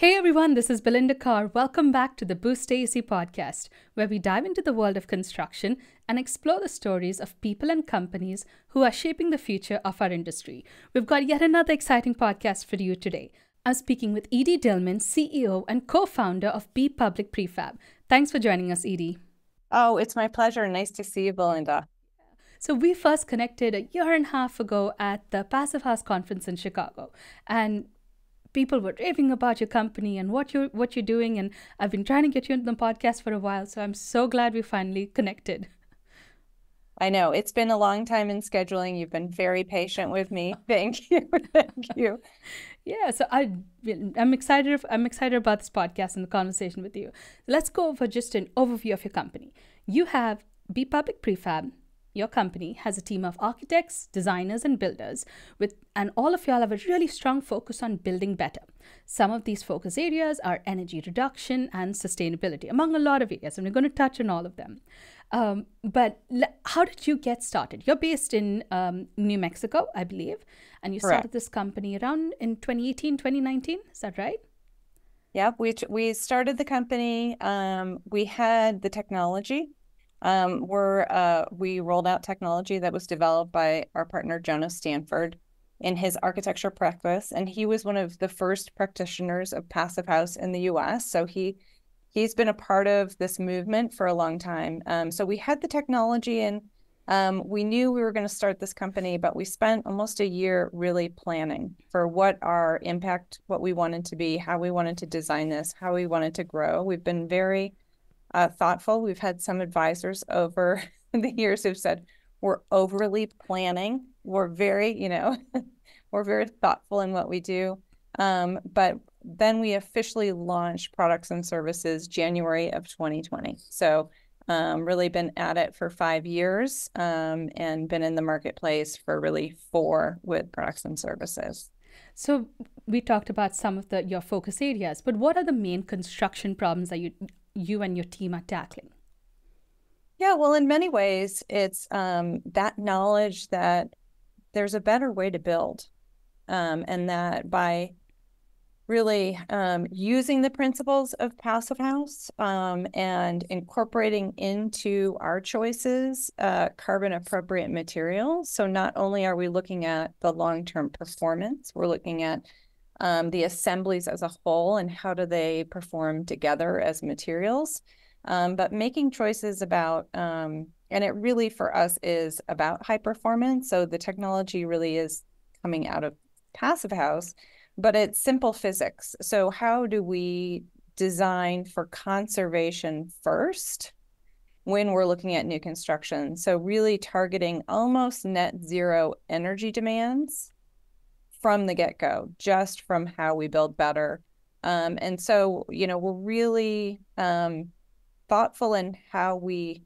Hey everyone, this is Belinda Carr. Welcome back to the Boost AEC podcast, where we dive into the world of construction and explore the stories of people and companies who are shaping the future of our industry. We've got yet another exciting podcast for you today. I'm speaking with Edie Dillman, CEO and co founder of B Public Prefab. Thanks for joining us, Edie. Oh, it's my pleasure. Nice to see you, Belinda. So, we first connected a year and a half ago at the Passive House Conference in Chicago. And people were raving about your company and what you're what you're doing and i've been trying to get you into the podcast for a while so i'm so glad we finally connected. I know. It's been a long time in scheduling. You've been very patient with me. Thank you. Thank you. Yeah so i i'm excited i'm excited about this podcast and the conversation with you. Let's go over just an overview of your company. You have B Public Prefab your company has a team of architects, designers, and builders, with and all of y'all have a really strong focus on building better. Some of these focus areas are energy reduction and sustainability, among a lot of areas, and we're going to touch on all of them. Um, but how did you get started? You're based in um, New Mexico, I believe, and you Correct. started this company around in 2018, 2019. Is that right? Yeah, we we started the company. Um, we had the technology um, we're uh, we rolled out technology that was developed by our partner Jonah Stanford in his architecture practice, and he was one of the first practitioners of passive house in the U.S. So he he's been a part of this movement for a long time. Um, so we had the technology and um, we knew we were going to start this company, but we spent almost a year really planning for what our impact, what we wanted to be, how we wanted to design this, how we wanted to grow. We've been very uh, thoughtful. We've had some advisors over the years who've said we're overly planning. We're very, you know, we're very thoughtful in what we do. Um, but then we officially launched products and services January of 2020. So um, really been at it for five years um, and been in the marketplace for really four with products and services. So we talked about some of the your focus areas, but what are the main construction problems that you you and your team are tackling? Yeah, well, in many ways, it's um, that knowledge that there's a better way to build, um, and that by really um, using the principles of Passive House um, and incorporating into our choices uh, carbon appropriate materials. So, not only are we looking at the long term performance, we're looking at um, the assemblies as a whole and how do they perform together as materials. Um, but making choices about, um, and it really for us is about high performance. So the technology really is coming out of Passive House, but it's simple physics. So, how do we design for conservation first? when we're looking at new construction. So, really targeting almost net zero energy demands from the get go, just from how we build better. Um, and so, you know, we're really um, thoughtful in how we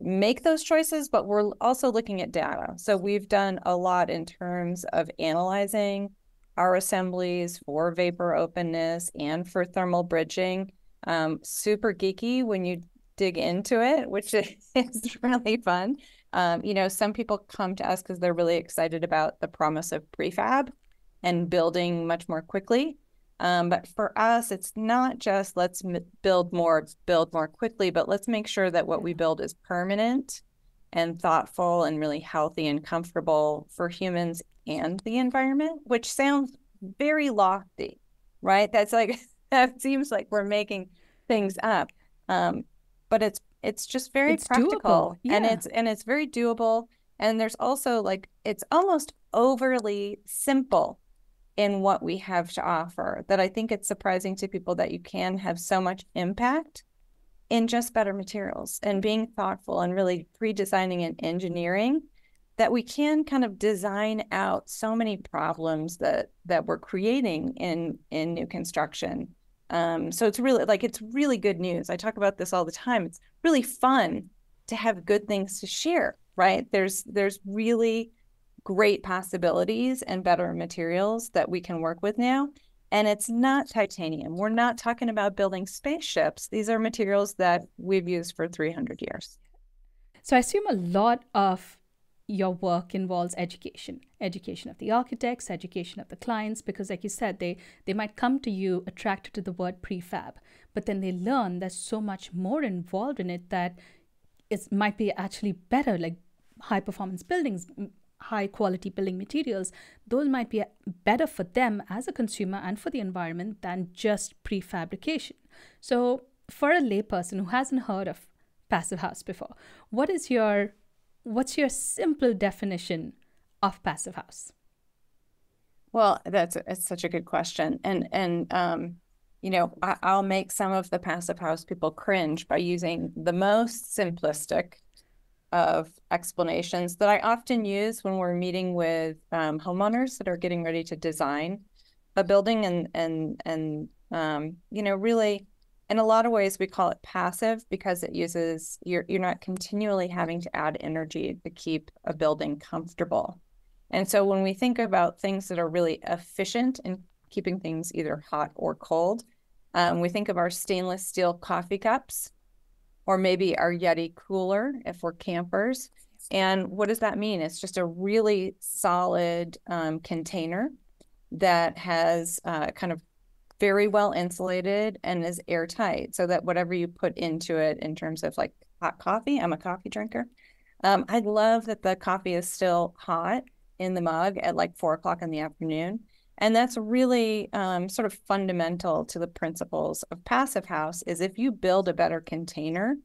make those choices, but we're also looking at data. So we've done a lot in terms of analyzing our assemblies for vapor openness and for thermal bridging. Um, super geeky when you dig into it, which is really fun. Um, you know, some people come to us because they're really excited about the promise of prefab and building much more quickly. Um, but for us, it's not just let's m- build more, build more quickly, but let's make sure that what we build is permanent and thoughtful and really healthy and comfortable for humans and the environment, which sounds very lofty, right? That's like, that seems like we're making things up. Um, but it's it's just very it's practical yeah. and it's and it's very doable and there's also like it's almost overly simple in what we have to offer that i think it's surprising to people that you can have so much impact in just better materials and being thoughtful and really pre-designing and engineering that we can kind of design out so many problems that that we're creating in in new construction um, so it's really like it's really good news. I talk about this all the time. It's really fun to have good things to share, right? There's there's really great possibilities and better materials that we can work with now. And it's not titanium. We're not talking about building spaceships. These are materials that we've used for 300 years. So I assume a lot of your work involves education education of the architects education of the clients because like you said they they might come to you attracted to the word prefab but then they learn there's so much more involved in it that it might be actually better like high performance buildings high quality building materials those might be better for them as a consumer and for the environment than just prefabrication. So for a layperson who hasn't heard of passive house before what is your what's your simple definition of passive house? Well, that's it's such a good question, and and um, you know, I, I'll make some of the passive house people cringe by using the most simplistic of explanations that I often use when we're meeting with um, homeowners that are getting ready to design a building, and and and um, you know, really in a lot of ways we call it passive because it uses you're you're not continually having to add energy to keep a building comfortable. And so when we think about things that are really efficient in keeping things either hot or cold, um, we think of our stainless steel coffee cups or maybe our Yeti cooler if we're campers. And what does that mean? It's just a really solid um, container that has uh, kind of very well insulated and is airtight so that whatever you put into it in terms of like hot coffee, I'm a coffee drinker. Um, I love that the coffee is still hot in the mug at like four o'clock in the afternoon. And that's really um, sort of fundamental to the principles of Passive House is if you build a better container,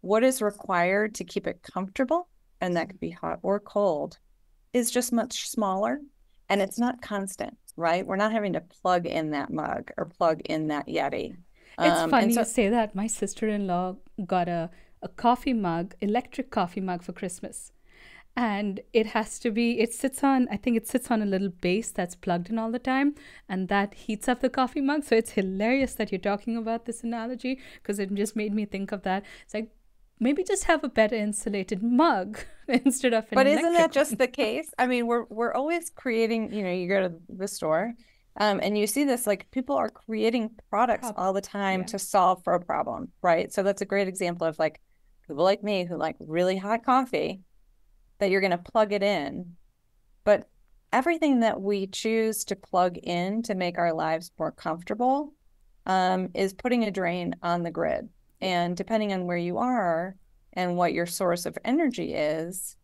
what is required to keep it comfortable, and that could be hot or cold, is just much smaller and it's not constant right? We're not having to plug in that mug or plug in that Yeti. It's um, funny so- you say that. My sister in law got a, a coffee mug, electric coffee mug for Christmas. And it has to be, it sits on, I think it sits on a little base that's plugged in all the time. And that heats up the coffee mug. So it's hilarious that you're talking about this analogy because it just made me think of that. It's like, maybe just have a better insulated mug instead of but isn't that just the case? I mean we're we're always creating you know you go to the store um, and you see this like people are creating products all the time yeah. to solve for a problem right? So that's a great example of like people like me who like really hot coffee that you're going to plug it in but everything that we choose to plug in to make our lives more comfortable um, is putting a drain on the grid and depending on where you are and what your source of energy is,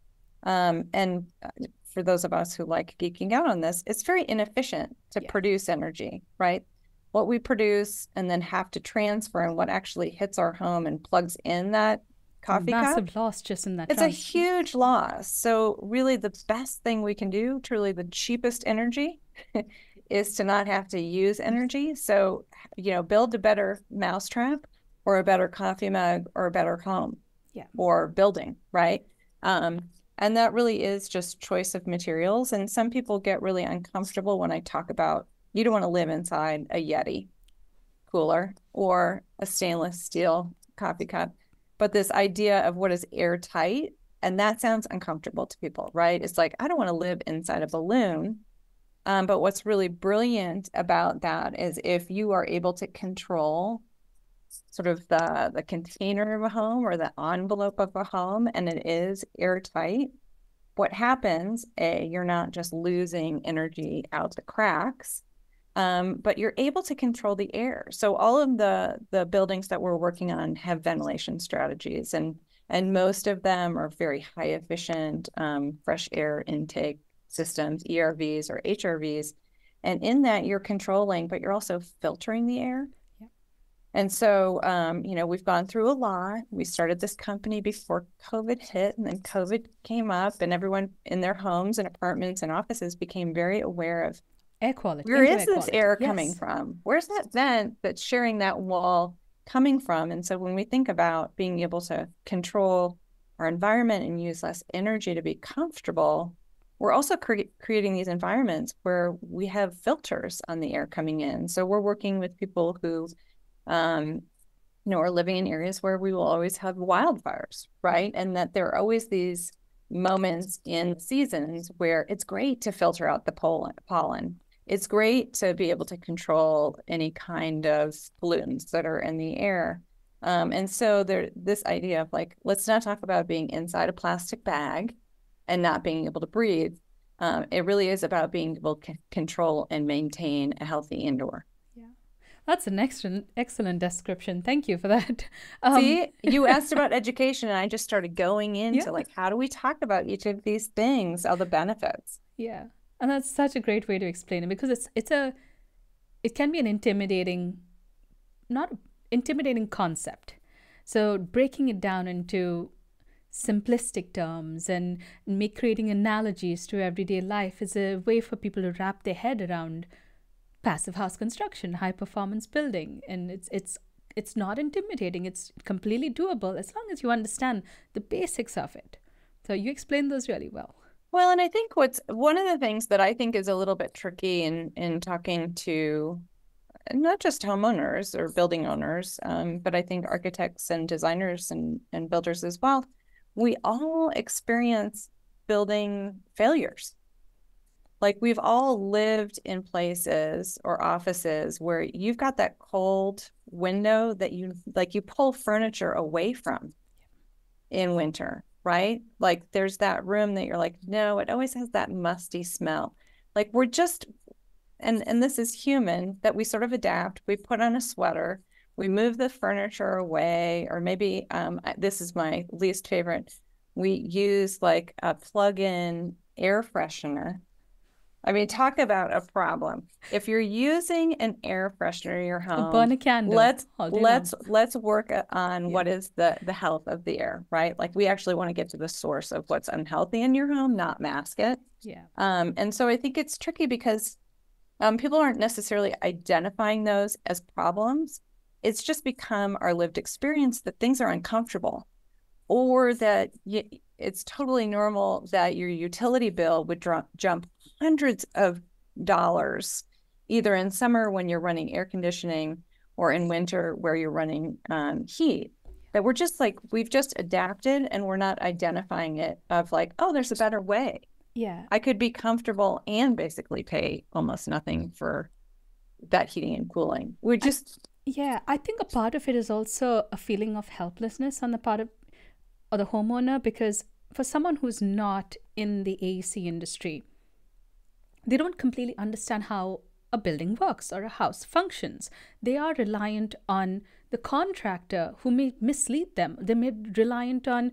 um, and uh, for those of us who like geeking out on this, it's very inefficient to yeah. produce energy, right? What we produce and then have to transfer and what actually hits our home and plugs in that coffee massive cup, loss just in that. It's a huge loss. So really, the best thing we can do, truly the cheapest energy, is to not have to use energy. So you know, build a better mousetrap or a better coffee mug or a better home yeah. or building, right? Um, and that really is just choice of materials. And some people get really uncomfortable when I talk about you don't want to live inside a Yeti cooler or a stainless steel coffee cup. But this idea of what is airtight, and that sounds uncomfortable to people, right? It's like, I don't want to live inside a balloon. Um, but what's really brilliant about that is if you are able to control sort of the the container of a home or the envelope of a home and it is airtight. What happens a you're not just losing energy out the cracks um, but you're able to control the air. So all of the the buildings that we're working on have ventilation strategies and and most of them are very high efficient um, fresh air intake systems ervs or hrvs and in that you're controlling but you're also filtering the air and so, um, you know, we've gone through a lot. We started this company before COVID hit, and then COVID came up, and everyone in their homes and apartments and offices became very aware of air quality. Where is this quality. air coming from? Where's that vent that's sharing that wall coming from? And so, when we think about being able to control our environment and use less energy to be comfortable, we're also cre- creating these environments where we have filters on the air coming in. So, we're working with people who um, you know, are living in areas where we will always have wildfires, right? And that there are always these moments in seasons where it's great to filter out the pollen. It's great to be able to control any kind of pollutants that are in the air. Um, and so there, this idea of like, let's not talk about being inside a plastic bag and not being able to breathe. Um, it really is about being able to control and maintain a healthy indoor. That's an excellent, excellent description. Thank you for that. Um, See, you asked about education, and I just started going into yeah. like, how do we talk about each of these things, all the benefits? Yeah, and that's such a great way to explain it because it's it's a, it can be an intimidating, not intimidating concept. So breaking it down into simplistic terms and make creating analogies to everyday life is a way for people to wrap their head around passive house construction, high performance building, and it's it's it's not intimidating. It's completely doable as long as you understand the basics of it. So you explained those really well. Well, and I think what's one of the things that I think is a little bit tricky in in talking to not just homeowners or building owners, um, but I think architects and designers and, and builders as well we all experience building failures. Like we've all lived in places or offices where you've got that cold window that you like you pull furniture away from in winter, right? Like there's that room that you're like, no, it always has that musty smell. Like we're just and and this is human that we sort of adapt. We put on a sweater, we move the furniture away, or maybe um, this is my least favorite. We use like a plug-in air freshener. I mean, talk about a problem. If you're using an air freshener in your home, burn a candle. Let's let's long. let's work on yeah. what is the the health of the air, right? Like we actually want to get to the source of what's unhealthy in your home, not mask it. Yeah. Um, and so I think it's tricky because um, people aren't necessarily identifying those as problems it's just become our lived experience that things are uncomfortable or that it's totally normal that your utility bill would dr- jump hundreds of dollars either in summer when you're running air conditioning or in winter where you're running um, heat that we're just like we've just adapted and we're not identifying it of like oh there's a better way. Yeah. I could be comfortable and basically pay almost nothing for that heating and cooling. We're just yeah, I think a part of it is also a feeling of helplessness on the part of or the homeowner because for someone who's not in the AEC industry, they don't completely understand how a building works or a house functions. They are reliant on the contractor who may mislead them. They may be reliant on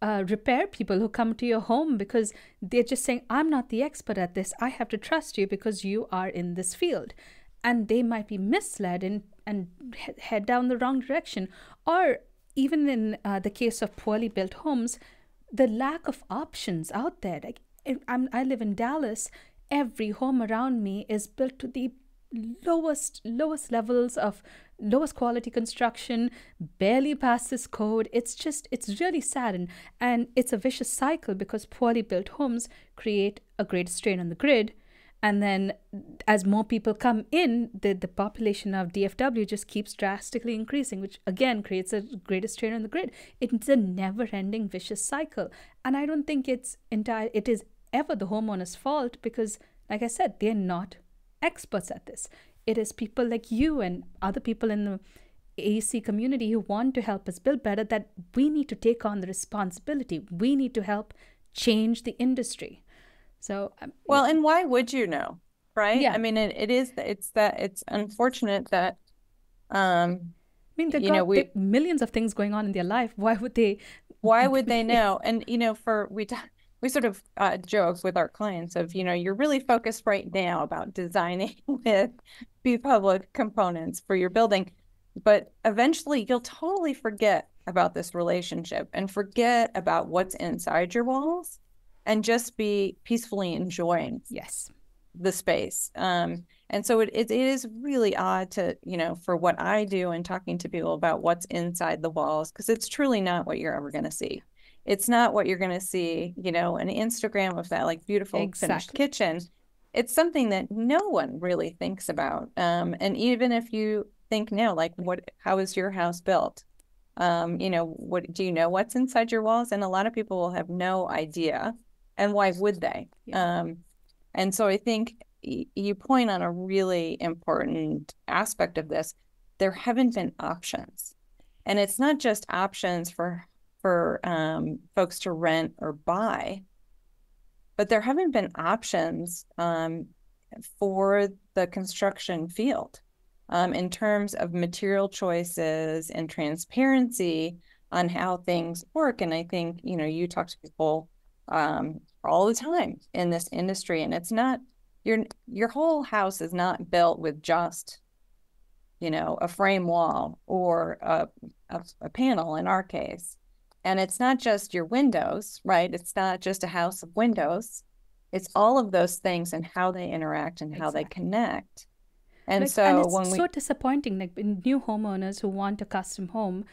uh, repair people who come to your home because they're just saying, I'm not the expert at this. I have to trust you because you are in this field. And they might be misled in and head down the wrong direction. Or even in uh, the case of poorly built homes, the lack of options out there. Like I'm, I live in Dallas. Every home around me is built to the lowest lowest levels of lowest quality construction barely passes code. It's just it's really sad and, and it's a vicious cycle because poorly built homes create a great strain on the grid. And then as more people come in the, the population of dfw just keeps drastically increasing which again creates a greater strain on the grid. It's a never ending vicious cycle. And i don't think it's entire it is ever the homeowner's fault because like i said they're not experts at this it is people like you and other people in the AEC community who want to help us build better that we need to take on the responsibility. We need to help change the industry. So, um, well, and why would you know? Right. Yeah. I mean, it, it is, it's that it's unfortunate that, um, I mean, you know, we millions of things going on in their life. Why would they? Why would they know? And you know, for we we sort of uh, joke with our clients of you know you're really focused right now about designing with B public components for your building, but eventually you'll totally forget about this relationship and forget about what's inside your walls and just be peacefully enjoying yes. the space. Um, and so it, it is really odd to you know for what i do and talking to people about what's inside the walls because it's truly not what you're ever going to see it's not what you're going to see you know an instagram of that like beautiful exactly. finished kitchen it's something that no one really thinks about um, and even if you think now like what how is your house built um, you know what do you know what's inside your walls and a lot of people will have no idea and why would they? Yeah. Um, and so I think y- you point on a really important aspect of this. There haven't been options, and it's not just options for for um, folks to rent or buy. but there haven't been options um, for the construction field um, in terms of material choices and transparency on how things work. And I think, you know, you talk to people um, all the time in this industry, and it's not your your whole house is not built with just, you know, a frame wall or a, a, a panel in our case. And it's not just your windows, right? It's not just a house of windows. It's all of those things and how they interact and how they connect. And like, so and it's when we so disappointing. Like new homeowners who want a custom home,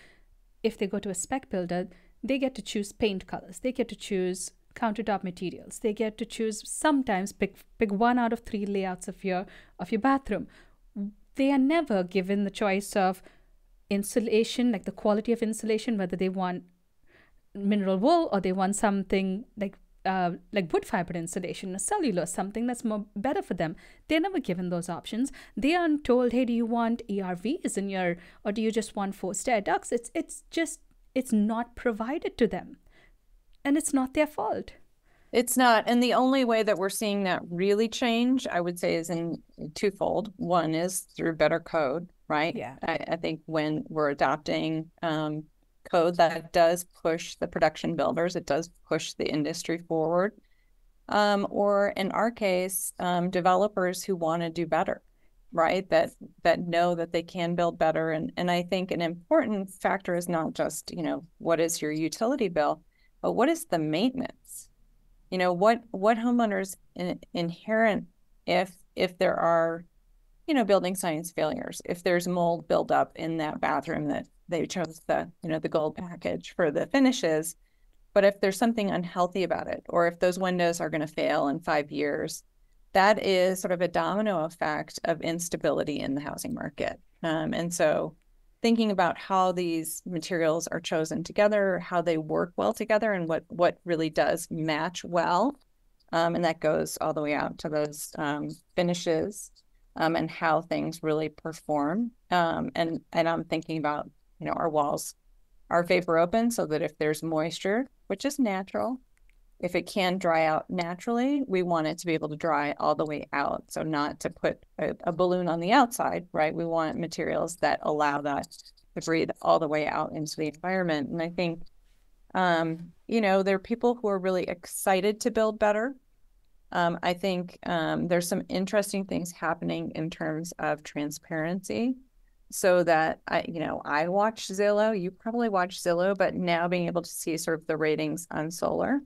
if they go to a spec builder, they get to choose paint colors. They get to choose countertop materials. They get to choose sometimes pick pick one out of three layouts of your of your bathroom. They are never given the choice of insulation, like the quality of insulation, whether they want mineral wool or they want something like uh, like wood fiber insulation or cellulose, something that's more better for them. They're never given those options. They aren't told, hey, do you want ERVs in your, or do you just want forced air ducts? It's it's just it's not provided to them, and it's not their fault. It's not. And the only way that we're seeing that really change, I would say, is in twofold. One is through better code, right? Yeah. I, I think when we're adopting um, code that does push the production builders, it does push the industry forward. Um, or in our case, um, developers who want to do better, right? That that know that they can build better. And and I think an important factor is not just, you know, what is your utility bill, but what is the maintenance? You know, what what homeowners in, inherent if if there are, you know, building science failures, if there's mold buildup in that bathroom that they chose the you know the gold package for the finishes. But if there's something unhealthy about it or if those windows are going to fail in five years that is sort of a domino effect of instability in the housing market. Um, and so thinking about how these materials are chosen together how they work well together and what what really does match well um, and that goes all the way out to those um, finishes um, and how things really perform. Um, and and i'm thinking about you know, our walls are vapor open so that if there's moisture, which is natural, if it can dry out naturally, we want it to be able to dry all the way out. So not to put a, a balloon on the outside, right? We want materials that allow that to breathe all the way out into the environment. And I think, um, you know, there are people who are really excited to build better. Um, I think um, there's some interesting things happening in terms of transparency so that I, you know, I watch Zillow, you probably watch Zillow, but now being able to see sort of the ratings on solar.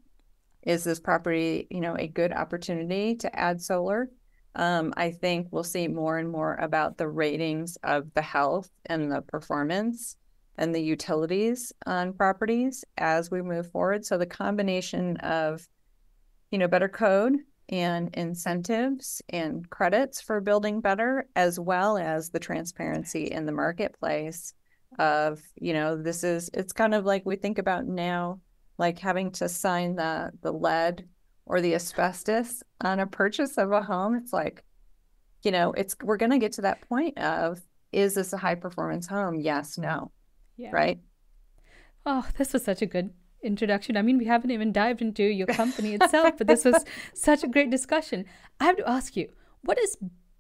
Is this property, you know, a good opportunity to add solar? Um, I think we'll see more and more about the ratings of the health and the performance and the utilities on properties as we move forward. So the combination of, you know, better code and incentives and credits for building better, as well as the transparency in the marketplace of, you know, this is, it's kind of like we think about now, like having to sign the, the lead or the asbestos on a purchase of a home. It's like, you know, it's, we're going to get to that point of, is this a high performance home? Yes, no. Yeah. Right. Oh, this was such a good introduction. I mean, we haven't even dived into your company itself, but this was such a great discussion. I have to ask you, what is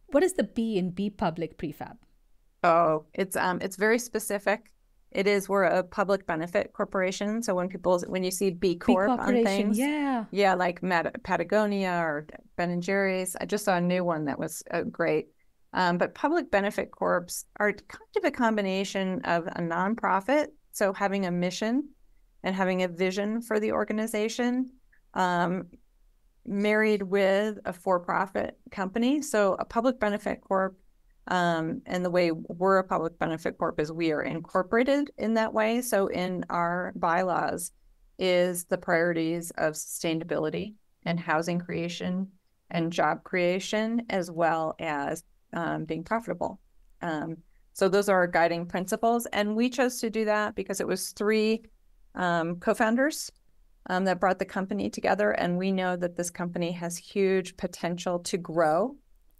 what is the B in B Public Prefab? Oh, it's um it's very specific. It is we're a public benefit corporation. So when people when you see B Corp B on things, yeah, yeah, like Mat- Patagonia or Ben and Jerry's. I just saw a new one that was uh, great. Um, but public benefit corps are kind of a combination of a nonprofit, so having a mission and having a vision for the organization, um, married with a for-profit company. So a public benefit corp, um, and the way we're a public benefit corp is we are incorporated in that way. So in our bylaws is the priorities of sustainability and housing creation and job creation, as well as um, being profitable. Um, so those are our guiding principles. And we chose to do that because it was three um, co-founders um, that brought the company together. And we know that this company has huge potential to grow,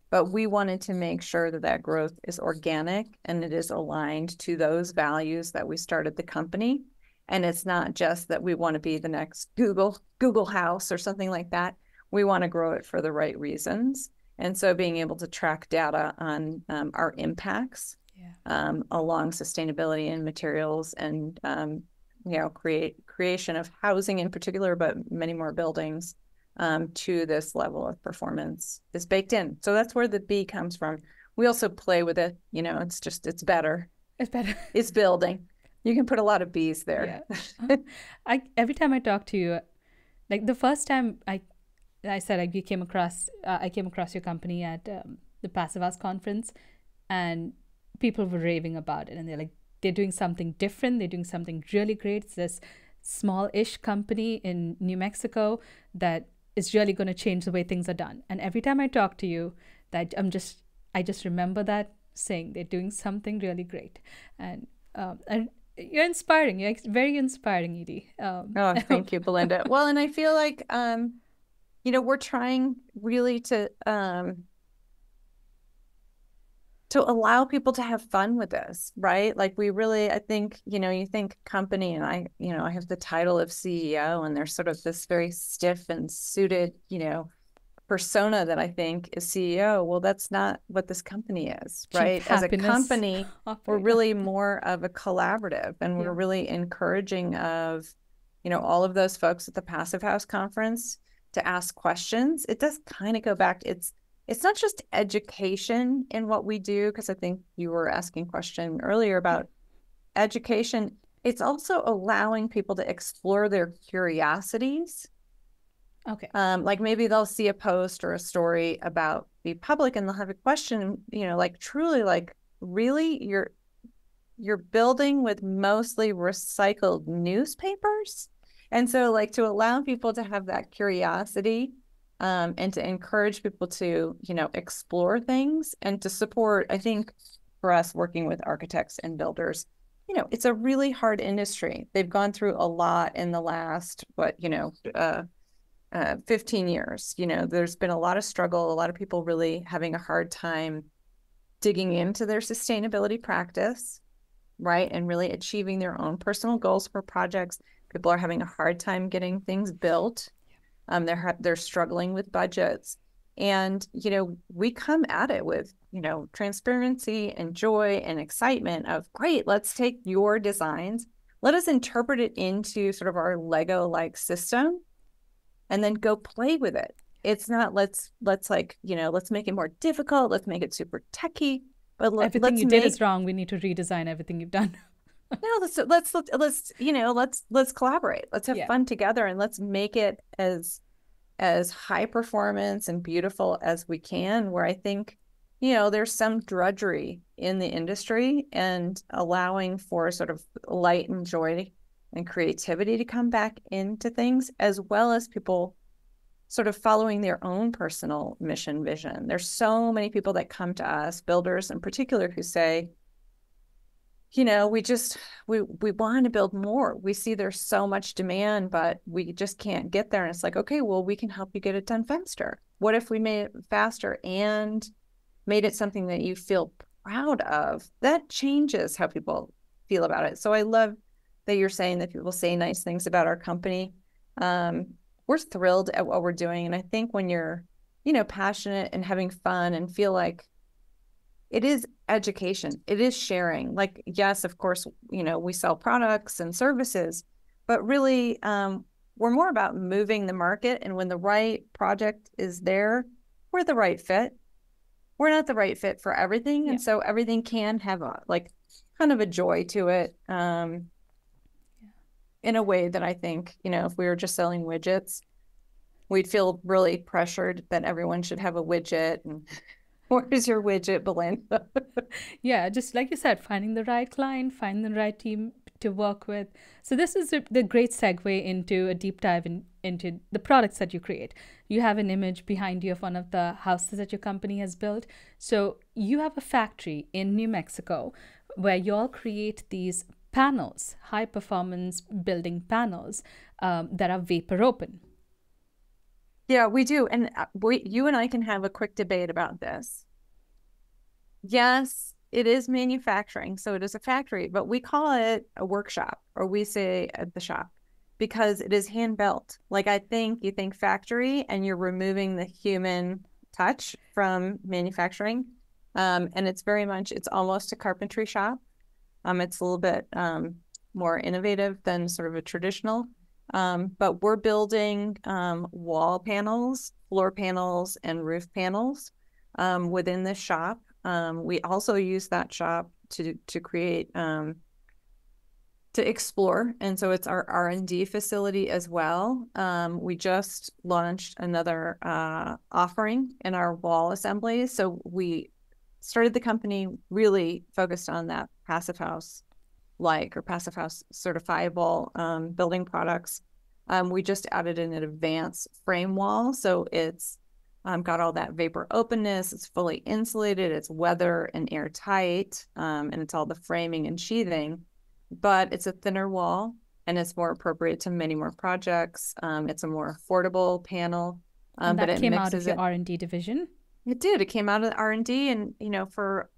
but we wanted to make sure that that growth is organic and it is aligned to those values that we started the company. And it's not just that we want to be the next Google Google House or something like that. We want to grow it for the right reasons. And so being able to track data on um, our impacts yeah. um, along sustainability and materials and um, you know create creation of housing in particular, but many more buildings um, to this level of performance is baked in. So that's where the B comes from. We also play with it. You know, it's just it's better. It's better. It's building. You can put a lot of B's there. Yeah. I every time I talk to you, like the first time I I said I came across uh, I came across your company at um, the Passive House conference, and people were raving about it, and they're like they're doing something different. They're doing something really great. It's this small-ish company in New Mexico that is really going to change the way things are done. And every time I talk to you, that I'm just I just remember that saying they're doing something really great, and um, and you're inspiring. You're very inspiring, Edie. Um, oh, thank you, Belinda. well, and I feel like um, you know, we're trying really to um, to allow people to have fun with this, right? Like we really, I think, you know, you think company, and I, you know, I have the title of CEO, and there's sort of this very stiff and suited, you know, persona that I think is CEO. Well, that's not what this company is, right? As a company, we're really more of a collaborative, and we're yeah. really encouraging of, you know, all of those folks at the Passive House conference to ask questions. It does kind of go back. It's it's not just education in what we do, because I think you were asking question earlier about education. It's also allowing people to explore their curiosities. Okay. Um, like maybe they'll see a post or a story about B Public and they'll have a question, you know, like truly like, really, you're you're building with mostly recycled newspapers? And so, like, to allow people to have that curiosity um, and to encourage people to, you know, explore things and to support, I think for us working with architects and builders, you know, it's a really hard industry. They've gone through a lot in the last, what, you know, uh, uh, 15 years. You know, there's been a lot of struggle, a lot of people really having a hard time digging into their sustainability practice, right? And really achieving their own personal goals for projects. People are having a hard time getting things built. Um, they're they're struggling with budgets, and you know we come at it with you know transparency and joy and excitement of great. Let's take your designs, let us interpret it into sort of our Lego like system, and then go play with it. It's not let's let's like you know let's make it more difficult. Let's make it super techy. But let, everything you make... did is wrong. We need to redesign everything you've done. no let's let's let's let's you know let's let's collaborate let's have yeah. fun together and let's make it as as high performance and beautiful as we can where i think you know there's some drudgery in the industry and allowing for sort of light and joy and creativity to come back into things as well as people sort of following their own personal mission vision there's so many people that come to us builders in particular who say you know we just we we want to build more. We see there's so much demand but we just can't get there. And it's like okay well we can help you get it done faster. What if we made it faster and made it something that you feel proud of? That changes how people feel about it. So i love that you're saying that people say nice things about our company. Um, we're thrilled at what we're doing. And i think when you're you know passionate and having fun and feel like it is education it is sharing like yes of course you know we sell products and services but really um, we're more about moving the market and when the right project is there we're the right fit we're not the right fit for everything yeah. and so everything can have a like kind of a joy to it um, yeah. in a way that i think you know if we were just selling widgets we'd feel really pressured that everyone should have a widget and Where's your widget, Belinda? yeah, just like you said, finding the right client, finding the right team to work with. So this is a, the great segue into a deep dive in, into the products that you create. You have an image behind you of one of the houses that your company has built. So you have a factory in New Mexico where you all create these panels, high performance building panels um, that are vapor open. Yeah, we do. And uh, we, you and I can have a quick debate about this. Yes, it is manufacturing. So it is a factory, but we call it a workshop or we say at the shop. because it is hand built. Like I think you think factory and you're removing the human touch from manufacturing. Um, and it's very much, it's almost a carpentry shop. Um, it's a little bit um, more innovative than sort of a traditional. Um, but we're building um, wall panels, floor panels, and roof panels um, within the shop. we also use that shop to to create to explore and so it's our r&d facility as well um, we just launched another uh, offering in our wall assemblies so we started the company really focused on that passive house like or passive house certifiable um, building products um, we just added an advanced frame wall so it's um, got all that vapor openness it's fully insulated it's weather and airtight um, and it's all the framing and sheathing but it's a thinner wall and it's more appropriate to many more projects. Um, it's a more affordable panel. Um, but it came out of your R and D division. It did. It came out of the R and D, and you know, for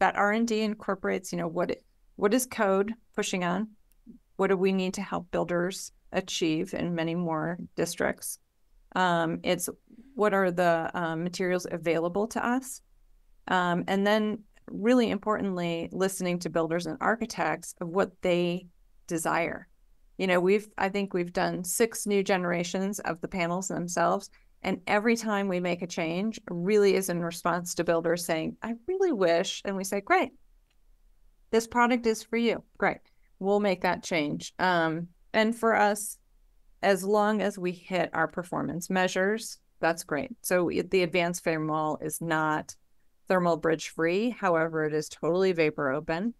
that R and D incorporates, you know, what it, what is code pushing on? What do we need to help builders achieve in many more districts? Um, it's what are the um, materials available to us, um, and then really importantly, listening to builders and architects of what they desire. You know, we've, I think we've done six new generations of the panels themselves. And every time we make a change, really is in response to builders saying, I really wish. And we say, great, this product is for you. Great. We'll make that change. Um, and for us, as long as we hit our performance measures, that's great. So the advanced wall is not thermal bridge free. However, it is totally vapor open.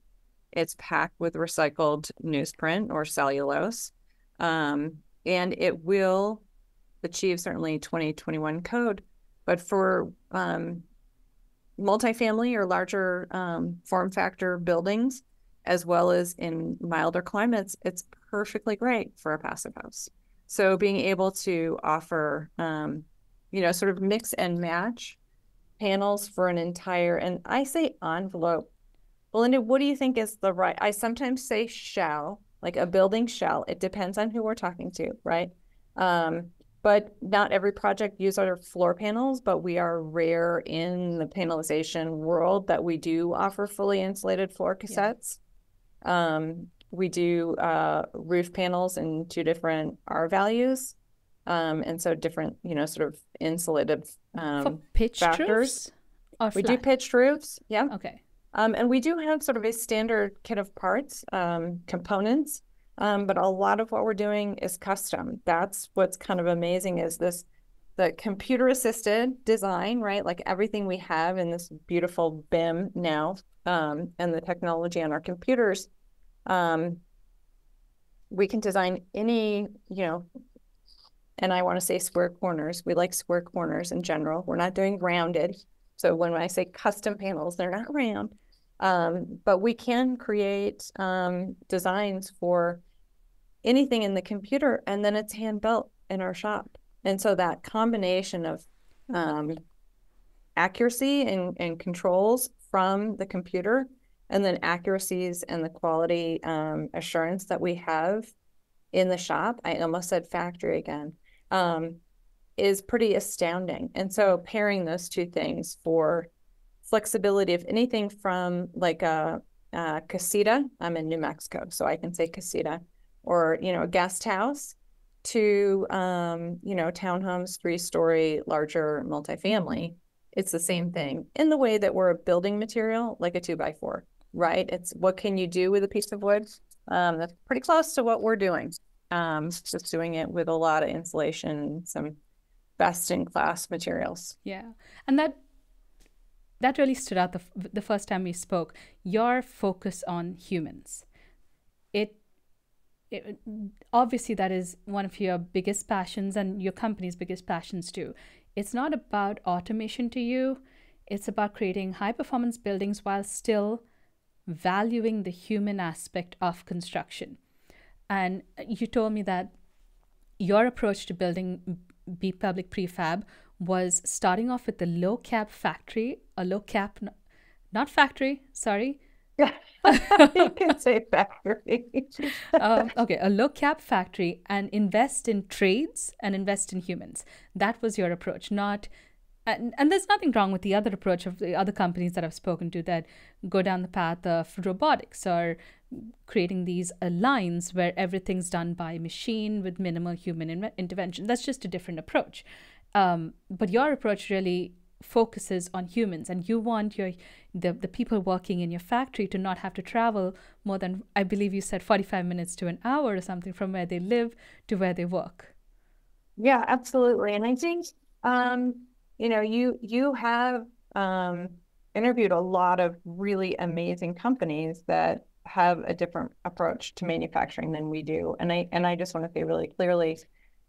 It's packed with recycled newsprint or cellulose. Um, and it will achieve certainly 2021 code. But for um, multifamily or larger um, form factor buildings, as well as in milder climates, it's perfectly great for a passive house. So being able to offer, um, you know, sort of mix and match panels for an entire, and I say envelope. Belinda, what do you think is the right? I sometimes say shell, like a building shell. It depends on who we're talking to, right? Um, but not every project uses our floor panels, but we are rare in the panelization world that we do offer fully insulated floor cassettes. Yeah. Um, we do uh, roof panels in two different R values. Um, and so different, you know, sort of insulated um, For pitched factors. we do pitched roofs. Yeah. Okay. Um, and we do have sort of a standard kit of parts, um, components, um, but a lot of what we're doing is custom. That's what's kind of amazing is this the computer assisted design, right? Like everything we have in this beautiful BIM now, um, and the technology on our computers, um, we can design any, you know, and I want to say square corners. We like square corners in general. We're not doing rounded. So when I say custom panels, they're not round. Um, but we can create um, designs for anything in the computer, and then it's hand built in our shop. And so that combination of um, accuracy and, and controls from the computer, and then accuracies and the quality um, assurance that we have in the shop. I almost said factory again um, is pretty astounding. And so pairing those two things for flexibility of anything from like a, a casita, I'm in New Mexico, so I can say casita, or you know a guest house, to um, you know townhomes, three story, larger multifamily. It's the same thing in the way that we're a building material, like a two by four, right? It's what can you do with a piece of wood? Um, that's pretty close to what we're doing um, just doing it with a lot of insulation, some best in class materials. Yeah, and that that really stood out the the first time we spoke. Your focus on humans, it. It, obviously that is one of your biggest passions and your company's biggest passions too. It's not about automation to you. It's about creating high performance buildings while still valuing the human aspect of construction. And you told me that your approach to building B Public Prefab was starting off with the low cap factory, a low cap, not factory, sorry, you can say factory. um, okay, a low cap factory and invest in trades and invest in humans. That was your approach, not. And, and there's nothing wrong with the other approach of the other companies that I've spoken to that go down the path of robotics or creating these uh, lines where everything's done by machine with minimal human in- intervention. That's just a different approach. Um, but your approach really focuses on humans and you want your the, the people working in your factory to not have to travel more than i believe you said 45 minutes to an hour or something from where they live to where they work. Yeah absolutely. And i think um, you know you you have um, interviewed a lot of really amazing companies that have a different approach to manufacturing than we do. And i and i just want to say really clearly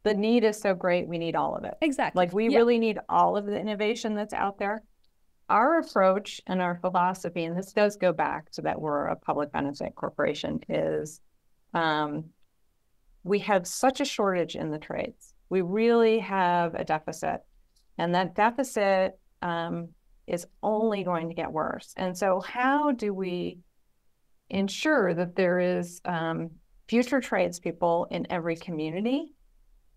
the need is so great, we need all of it. Exactly. Like we yeah. really need all of the innovation that's out there. Our approach and our philosophy, and this does go back to that we're a public benefit corporation, is um, we have such a shortage in the trades. We really have a deficit, and that deficit um, is only going to get worse. And so, how do we ensure that there is um, future tradespeople in every community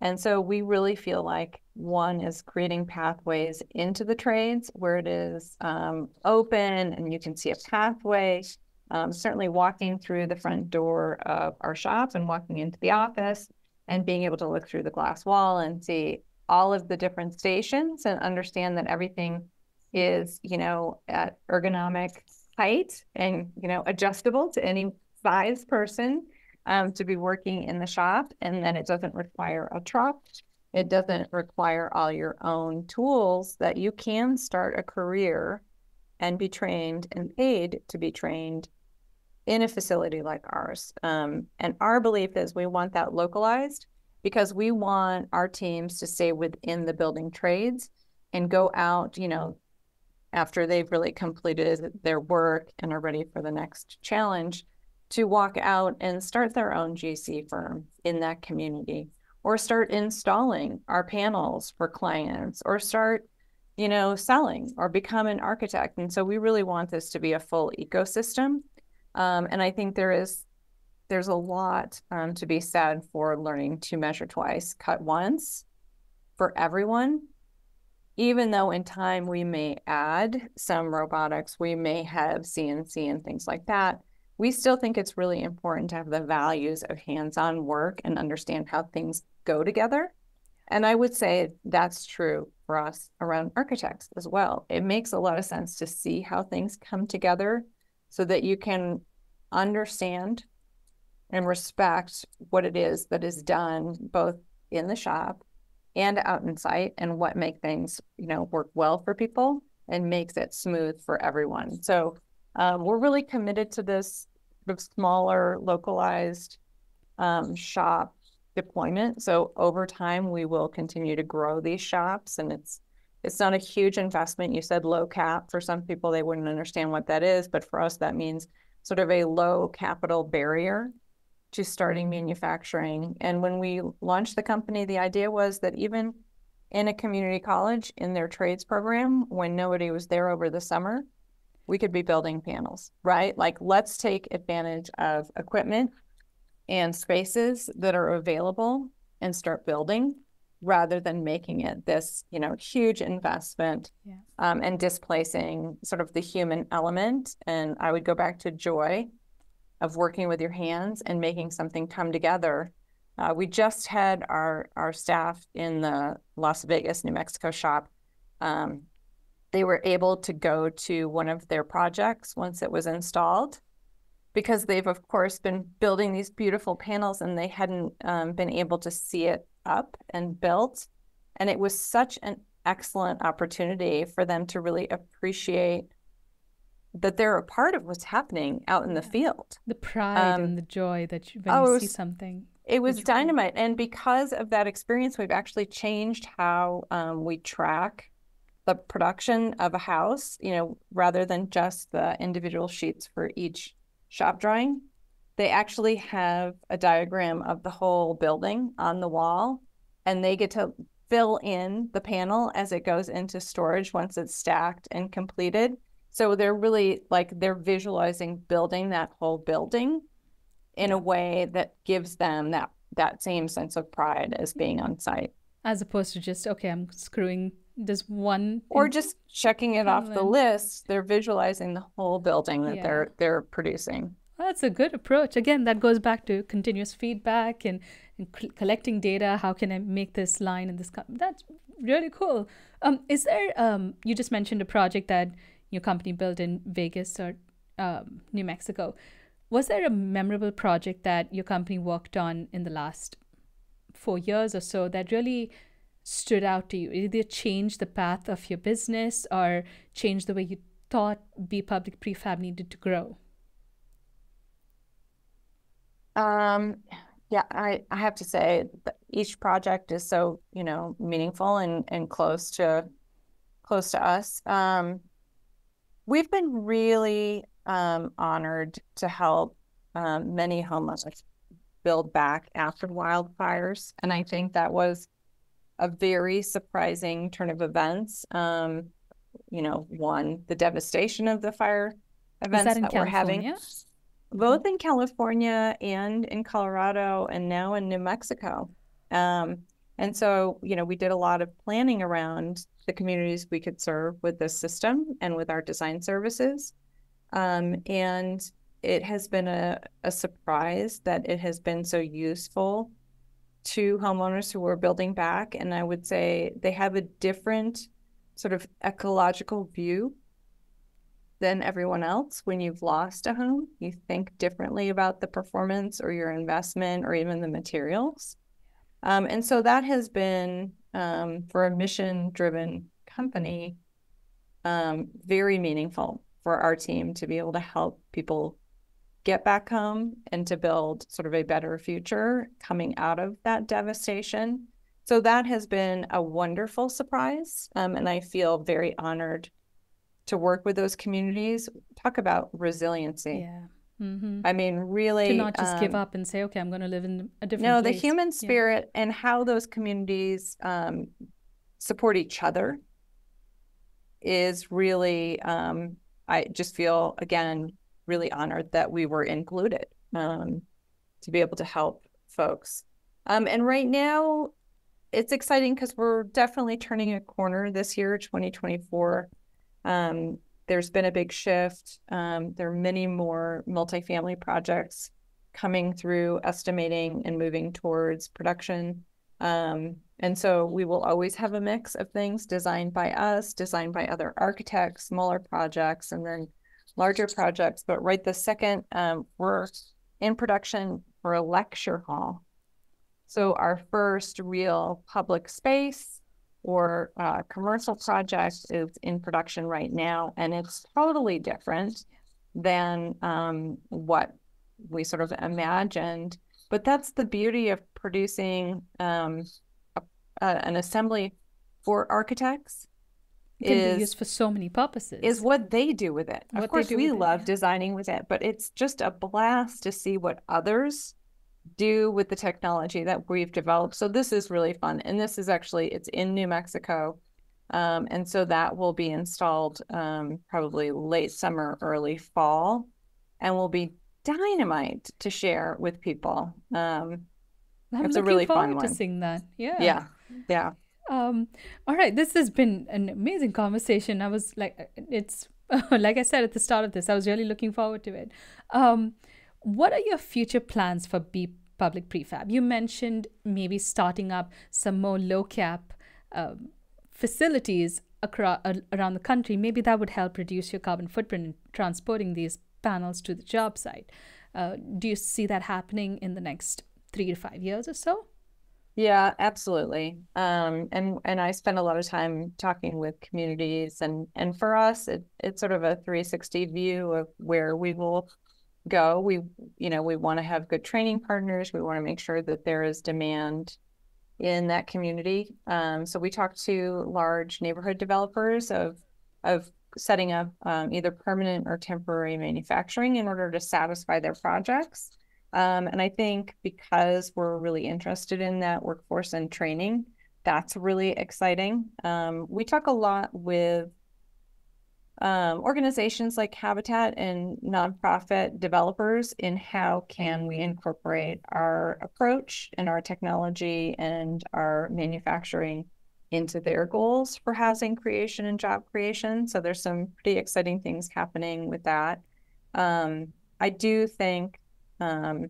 and so we really feel like one is creating pathways into the trades where it is um, open and you can see a pathway. Um, certainly, walking through the front door of our shop and walking into the office and being able to look through the glass wall and see all of the different stations and understand that everything is, you know, at ergonomic height and, you know, adjustable to any size person um, to be working in the shop, and then it doesn't require a truck. It doesn't require all your own tools that you can start a career and be trained and paid to be trained in a facility like ours. Um, and our belief is we want that localized because we want our teams to stay within the building trades and go out, you know, after they've really completed their work and are ready for the next challenge to walk out and start their own GC firm in that community or start installing our panels for clients or start you know selling or become an architect. And so we really want this to be a full ecosystem. Um, and i think there is there's a lot um, to be said for learning to measure twice cut once for everyone. Even though in time we may add some robotics we may have cnc and things like that we still think it's really important to have the values of hands on work and understand how things go together. And I would say that's true for us around architects as well. It makes a lot of sense to see how things come together so that you can understand and respect what it is that is done both in the shop and out in site and what make things you know work well for people and makes it smooth for everyone so um, we're really committed to this of smaller, localized um, shop deployment. So over time, we will continue to grow these shops, and it's it's not a huge investment. You said low cap. For some people, they wouldn't understand what that is, but for us, that means sort of a low capital barrier to starting manufacturing. And when we launched the company, the idea was that even in a community college in their trades program, when nobody was there over the summer, we could be building panels, right? Like, let's take advantage of equipment and spaces that are available and start building rather than making it this, you know, huge investment yeah. um, and displacing sort of the human element. And I would go back to joy of working with your hands and making something come together. Uh, we just had our our staff in the Las Vegas, New Mexico shop um, they were able to go to one of their projects once it was installed. Because they've of course been building these beautiful panels and they hadn't um, been able to see it up and built. And it was such an excellent opportunity for them to really appreciate that they're a part of what's happening out in the field. The pride um, and the joy that you, when oh, you see something it was dynamite. And because of that experience we've actually changed how um, we track the production of a house, you know, rather than just the individual sheets for each shop drawing, they actually have a diagram of the whole building on the wall and they get to fill in the panel as it goes into storage once it's stacked and completed. So they're really like they're visualizing building that whole building in a way that gives them that that same sense of pride as being on site. As opposed to just, okay, I'm screwing this one or just checking it off the list. They're visualizing the whole building that yeah. they're they're producing. that's a good approach. Again, that goes back to continuous feedback and, and collecting data. How can I make this line in this? That's really cool. Um, is there? Um, you just mentioned a project that your company built in Vegas or um, New Mexico. Was there a memorable project that your company worked on in the last four years or so that really stood out to you? Either changed the path of your business or changed the way you thought B Public Prefab needed to grow? Um, yeah, I, I have to say each project is so, you know, meaningful and, and close to close to us. Um, we've been really um, honored to help um, many homeless build back after wildfires. And I think that was a very surprising turn of events. Um, you know, one, the devastation of the fire events that, that we're having, both in California and in Colorado, and now in New Mexico. Um, and so, you know, we did a lot of planning around the communities we could serve with this system and with our design services. Um, and it has been a, a surprise that it has been so useful to homeowners who were building back. And I would say they have a different sort of ecological view than everyone else when you've lost a home. You think differently about the performance or your investment or even the materials. Um, and so that has been, um, for a mission driven company, um, very meaningful for our team to be able to help people get back home and to build sort of a better future coming out of that devastation. So that has been a wonderful surprise. Um, and I feel very honored to work with those communities. Talk about resiliency. Yeah. Mm-hmm. I mean, really. To not just um, give up and say, okay, I'm going to live in a different No, place. the human spirit yeah. and how those communities um, support each other is really um, I just feel again really honored that we were included um, to be able to help folks. Um, and right now, it's exciting because we're definitely turning a corner this year, 2024. Um, there's been a big shift. Um, there are many more multifamily projects coming through estimating and moving towards production. Um, and so we will always have a mix of things designed by us, designed by other architects, smaller projects, and then larger projects. But right this second, um, we're in production for a lecture hall. So our first real public space or uh, commercial project is in production right now, and it's totally different than um, what we sort of imagined. But that's the beauty of producing um, an assembly for architects it can is, be used for so many purposes. Is what they do with it. What of course, we love it, yeah. designing with it, but it's just a blast to see what others do with the technology that we've developed. So this is really fun, and this is actually it's in New Mexico, um, and so that will be installed um, probably late summer, early fall, and will be dynamite to share with people. Um, I'm it's a really fun one. To sing that, yeah, yeah, yeah. Um, all right, this has been an amazing conversation. I was like, it's like I said at the start of this, I was really looking forward to it. Um, what are your future plans for B Public Prefab? You mentioned maybe starting up some more low cap um, facilities across uh, around the country. Maybe that would help reduce your carbon footprint in transporting these panels to the job site. Uh, do you see that happening in the next three to five years or so? Yeah, absolutely. Um, and and I spend a lot of time talking with communities, and and for us, it, it's sort of a 360 view of where we will go. We you know we want to have good training partners. We want to make sure that there is demand in that community. Um, so we talk to large neighborhood developers of of setting up um, either permanent or temporary manufacturing in order to satisfy their projects. Um, and I think because we're really interested in that workforce and training, that's really exciting. Um, we talk a lot with um, organizations like Habitat and nonprofit developers in how can we incorporate our approach and our technology and our manufacturing into their goals for housing creation and job creation. So there's some pretty exciting things happening with that. Um, I do think um,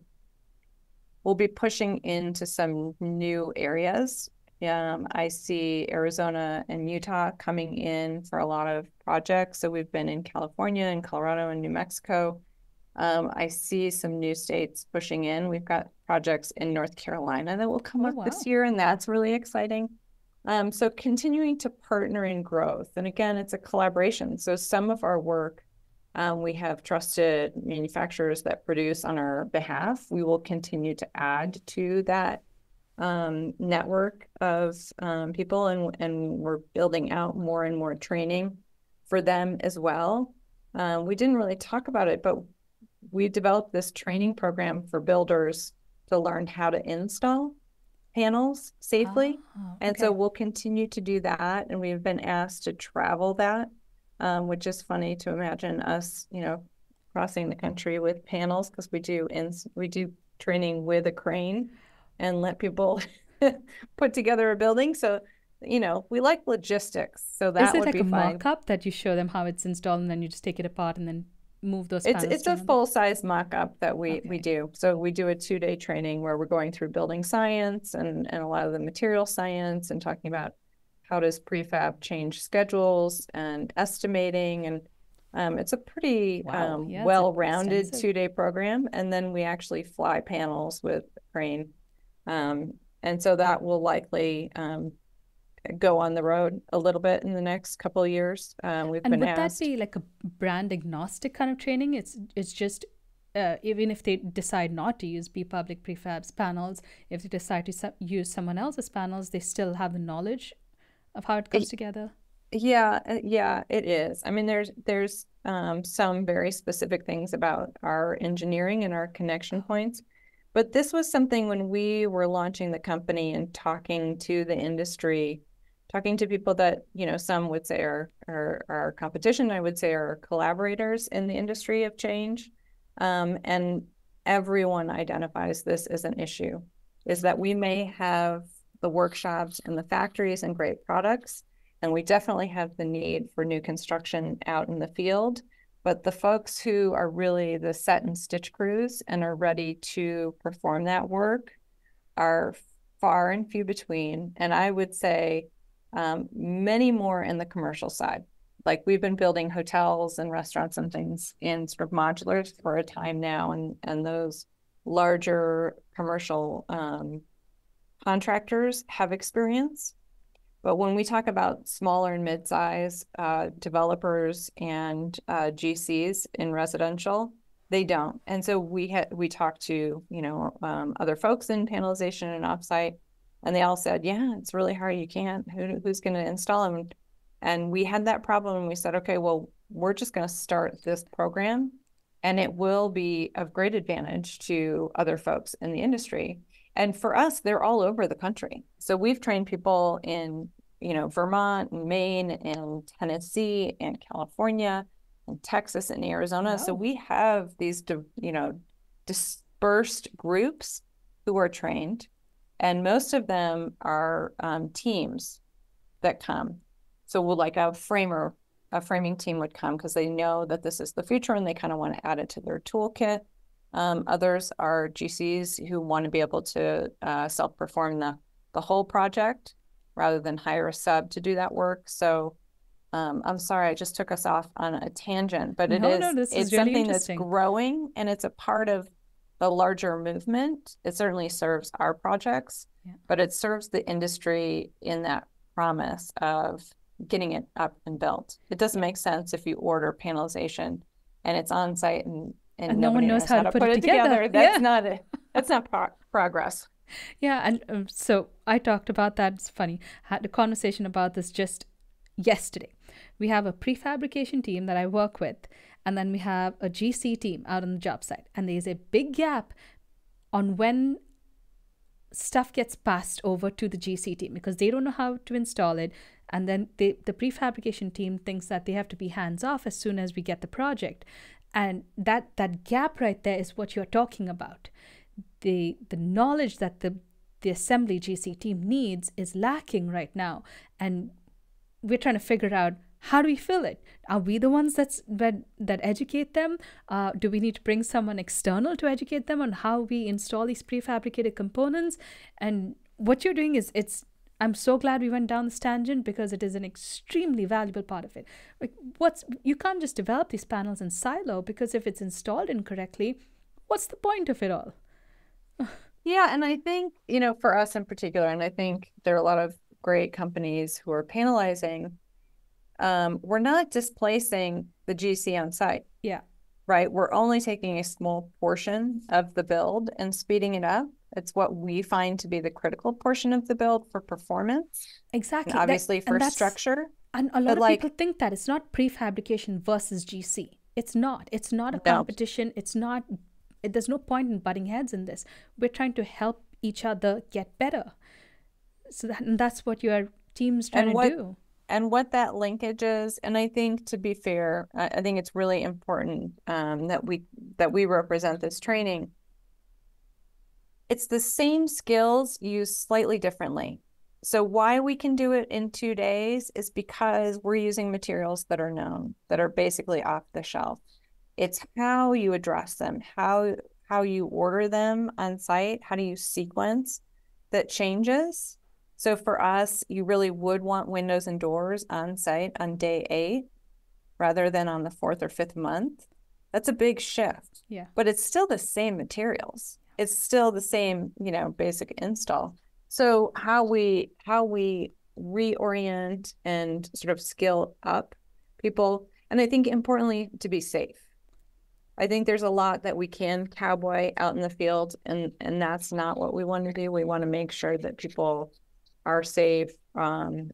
we'll be pushing into some new areas um, I see Arizona and Utah coming in for a lot of projects. So we've been in California and Colorado and New Mexico. Um, I see some new states pushing in. We've got projects in North Carolina that will come oh, up wow. this year, and that's really exciting. Um, so continuing to partner in growth. And again, it's a collaboration. So some of our work, um, we have trusted manufacturers that produce on our behalf. We will continue to add to that um, network of um, people, and and we're building out more and more training for them as well. Um, we didn't really talk about it, but we developed this training program for builders to learn how to install panels safely, oh, okay. and so we'll continue to do that. And we've been asked to travel that, um, which is funny to imagine us, you know, crossing the country with panels because we do in we do training with a crane and let people put together a building. So, you know, we like logistics. So that Is it would like be a mock-up that you show them how it's installed and then you just take it apart and then move those it's it's a full size mock-up that we okay. we do so we do a two-day training where we're going through building science and and a lot of the material science and talking about how does prefab change schedules and estimating and um, it's a pretty wow. um, yeah, well-rounded two-day program and then we actually fly panels with crane um, and so that will likely um, go on the road a little bit in the next couple of years. Um, we've and been would asked. that be like a brand agnostic kind of training? It's it's just uh, even if they decide not to use B Public Prefabs panels, if they decide to use someone else's panels, they still have the knowledge of how it comes it, together. Yeah, uh, yeah, it is. I mean, there's there's um, some very specific things about our engineering and our connection points but this was something when we were launching the company and talking to the industry, talking to people that, you know, some would say are, are, are competition, I would say are collaborators in the industry of change. Um, and everyone identifies this as an issue, is that we may have the workshops and the factories and great products, and we definitely have the need for new construction out in the field but the folks who are really the set and stitch crews and are ready to perform that work are far and few between. And I would say um, many more in the commercial side. Like we've been building hotels and restaurants and things in sort of modulars for a time now, and and those larger commercial um, contractors have experience. But when we talk about smaller and mid-size uh, developers and uh, GCs in residential, they don't. And so we had we talked to you know um, other folks in panelization and offsite, and they all said, "Yeah, it's really hard. You can't. Who, who's going to install them?" And we had that problem, and we said, "Okay, well, we're just going to start this program, and it will be of great advantage to other folks in the industry." And for us, they're all over the country. So we've trained people in, you know, Vermont and Maine and Tennessee and California and Texas and Arizona. Wow. So we have these, you know, dispersed groups who are trained, and most of them are um, teams that come. So we'll like a framer, a framing team would come because they know that this is the future and they kind of want to add it to their toolkit. Um, others are GCs who want to be able to uh, self-perform the, the whole project rather than hire a sub to do that work. So um, I'm sorry, I just took us off on a tangent, but it no, is, no, it's is really something that's growing and it's a part of the larger movement. It certainly serves our projects, yeah. but it serves the industry in that promise of getting it up and built. It doesn't make sense if you order panelization and it's on site and and, and no one knows, knows how, how, to put, it, it together. together. That's yeah. not a, that's not pro- progress. Yeah, and um, so I talked about that. It's funny. Had a conversation about this just yesterday. We have a prefabrication team that I work with, and then we have a GC team out on the job site, and there's a big gap on when stuff gets passed over to the GC team because they don't know how to install it and then they, the prefabrication team thinks that they have to be hands off as soon as we get the project and that that gap right there is what you're talking about. The the knowledge that the the assembly gc team needs is lacking right now. And we're trying to figure out how do we fill it? Are we the ones that's that that educate them? Uh, do we need to bring someone external to educate them on how we install these prefabricated components? And what you're doing is it's i'm so glad we went down this tangent because it is an extremely valuable part of it like what's you can't just develop these panels in silo because if it's installed incorrectly what's the point of it all yeah and i think you know for us in particular and i think there are a lot of great companies who are panelizing um, we're not displacing the GC on site. Yeah. Right. We're only taking a small portion of the build and speeding it up. It's what we find to be the critical portion of the build for performance. Exactly. And obviously that, for structure. And a lot of like, people think that it's not prefabrication versus GC. It's not. It's not a no. competition. It's not. It, there's no point in butting heads in this. We're trying to help each other get better. So that, and that's what your team's trying what, to do and what that linkage is and i think to be fair i think it's really important um, that we that we represent this training it's the same skills used slightly differently so why we can do it in two days is because we're using materials that are known that are basically off the shelf it's how you address them how how you order them on site how do you sequence that changes so for us, you really would want windows and doors on site on day eight rather than on the fourth or fifth month. That's a big shift. Yeah. But it's still the same materials. It's still the same, you know, basic install. So how we how we reorient and sort of skill up people and I think importantly to be safe. I think there's a lot that we can cowboy out in the field and and that's not what we want to do. We want to make sure that people are safe, um,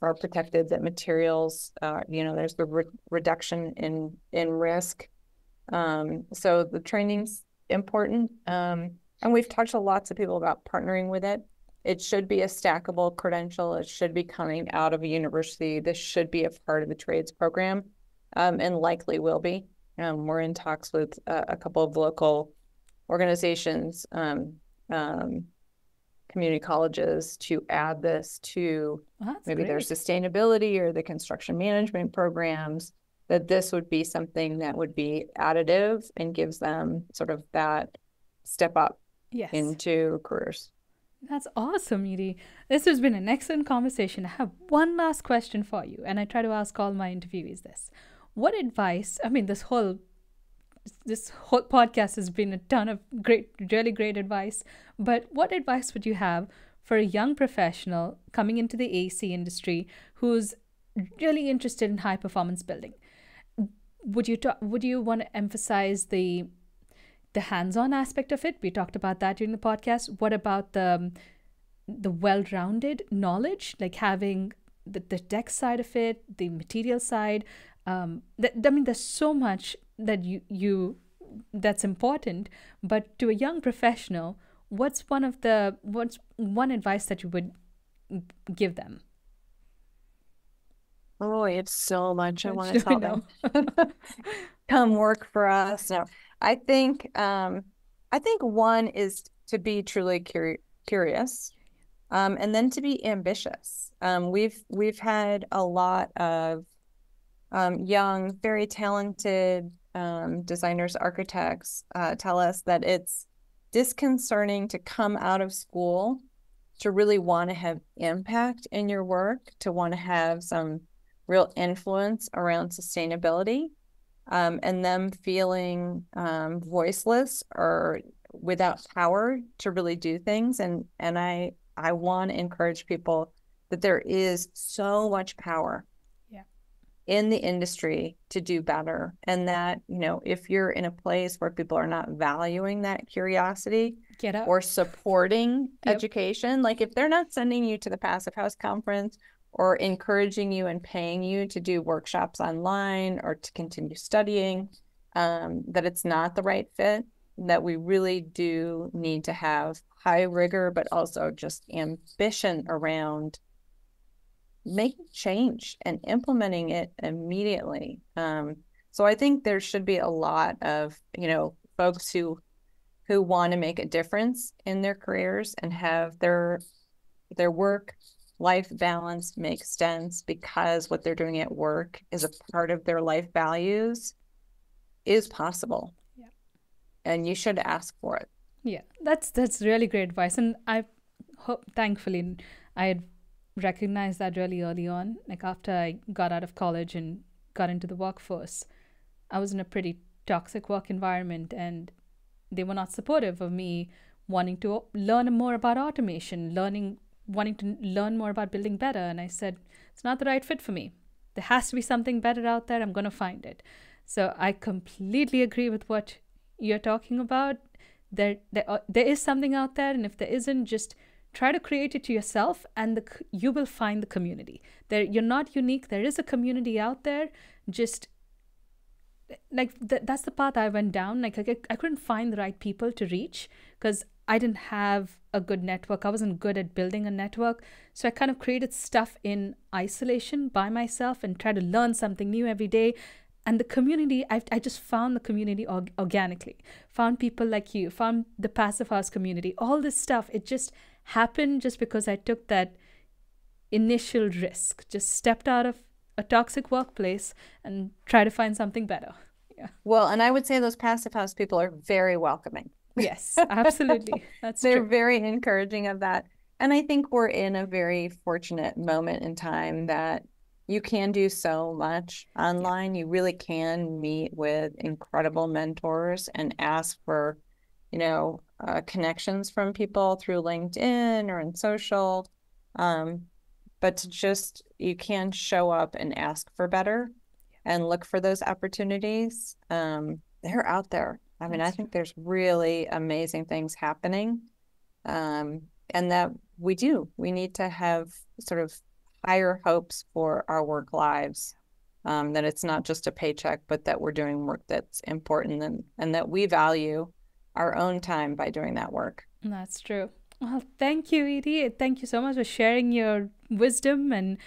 are protected, that materials, uh, you know, there's the re- reduction in in risk. Um, so the training's important. Um, and we've talked to lots of people about partnering with it. It should be a stackable credential. It should be coming out of a university. This should be a part of the trades program, um, and likely will be. Um, we're in talks with uh, a couple of local organizations um, um, community colleges to add this to well, maybe great. their sustainability or the construction management programs that this would be something that would be additive and gives them sort of that step up yes. into careers. That's awesome, Edie. This has been an excellent conversation. I have one last question for you, and I try to ask all my interviewees this. What advice, I mean, this whole this whole podcast has been a ton of great, really great advice. But what advice would you have for a young professional coming into the AEC industry who's really interested in high performance building? Would you talk, would you want to emphasize the the hands-on aspect of it? We talked about that during the podcast. What about the the well-rounded knowledge, like having the, the tech side of it, the material side? Um, th- I mean, there's so much that you you that's important but to a young professional what's one of the what's one advice that you would give them oh it's so much i want to tell them. come work for us. No. I think um i think one is to be truly curi- curious um, and then to be ambitious. Um, we've we've had a lot of um, young very talented um, designers, architects uh, tell us that it's disconcerting to come out of school to really want to have impact in your work, to want to have some real influence around sustainability, um, and them feeling um, voiceless or without power to really do things. And and I I want to encourage people that there is so much power in the industry to do better and that you know if you're in a place where people are not valuing that curiosity get up or supporting yep. education like if they're not sending you to the passive house conference or encouraging you and paying you to do workshops online or to continue studying um, that it's not the right fit that we really do need to have high rigor but also just ambition around making change and implementing it immediately. Um, so I think there should be a lot of, you know, folks who who want to make a difference in their careers and have their their work life balance makes sense because what they're doing at work is a part of their life values is possible. Yeah. And you should ask for it. Yeah. That's that's really great advice and I hope thankfully I had recognized that really early on like after I got out of college and got into the workforce. I was in a pretty toxic work environment and they were not supportive of me wanting to learn more about automation, learning wanting to learn more about building better and I said it's not the right fit for me. There has to be something better out there. I'm going to find it. So I completely agree with what you're talking about. There there, uh, there is something out there and if there isn't just try to create it to yourself and the, you will find the community. There you're not unique. There is a community out there. Just like th- that's the path I went down. Like I, I couldn't find the right people to reach because I didn't have a good network. I wasn't good at building a network. So I kind of created stuff in isolation by myself and tried to learn something new every day. And the community, I, I just found the community org- organically, found people like you, found the Passive House community, all this stuff. It just happened just because I took that initial risk, just stepped out of a toxic workplace and try to find something better. Yeah. Well, and I would say those passive house people are very welcoming. Yes, absolutely. That's They're true. very encouraging of that. And I think we're in a very fortunate moment in time that you can do so much online. Yeah. You really can meet with incredible mentors and ask for, you know, uh, connections from people through LinkedIn or in social. Um, but to just you can show up and ask for better and look for those opportunities um, they're out there i mean That's i think true. there's really amazing things happening um, and that we do we need to have sort of higher hopes for our work lives um, that it's not just a paycheck but that we're doing work that's important and, and that we value our own time by doing that work that's true well, thank you, Edie. Thank you so much for sharing your wisdom and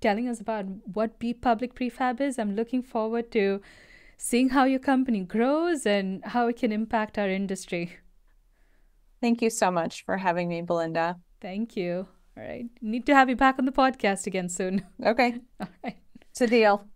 telling us about what B Public Prefab is. I'm looking forward to seeing how your company grows and how it can impact our industry. Thank you so much for having me, Belinda. Thank you. All right. Need to have you back on the podcast again soon. Okay. All right. It's a deal.